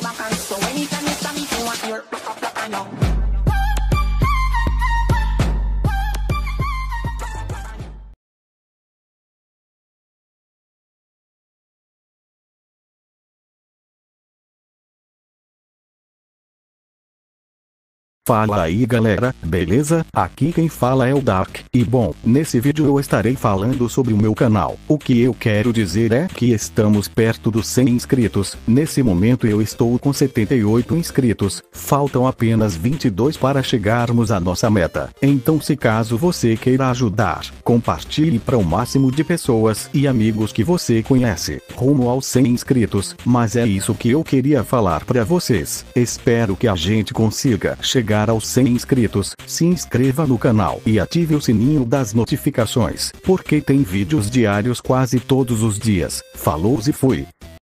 back and so anytime you stand me, you want your Fala aí galera, beleza? Aqui quem fala é o Dark, e bom, nesse vídeo eu estarei falando sobre o meu canal. O que eu quero dizer é que estamos perto dos 100 inscritos, nesse momento eu estou com 78 inscritos, faltam apenas 22 para chegarmos à nossa meta. Então se caso você queira ajudar, compartilhe para o máximo de pessoas e amigos que você conhece, rumo aos 100 inscritos, mas é isso que eu queria falar para vocês. Espero que a gente consiga chegar aos 100 inscritos, se inscreva no canal e ative o sininho das notificações, porque tem vídeos diários quase todos os dias. Falou e fui.